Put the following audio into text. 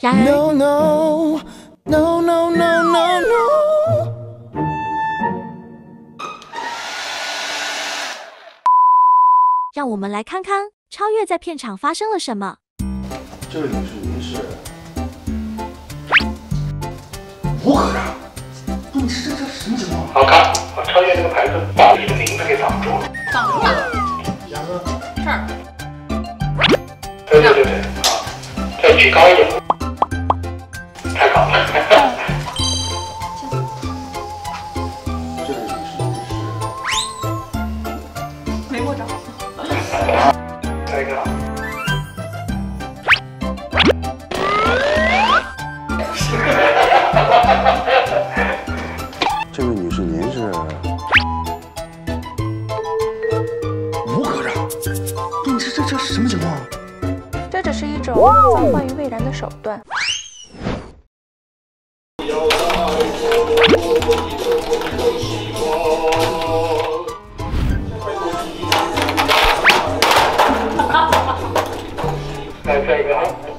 然而，No, no, no, no, no, no, no. 让我们来看看超越在片场发生了什么。这位女士，您好看，我超越这个牌子把你的名字给挡住了。挡住了，这儿对对对对，好，再举高一点，太高了。这是没过着。您是吴科长，你这这这什么情况？这只是一种防患于未然的手段。来，帅哥。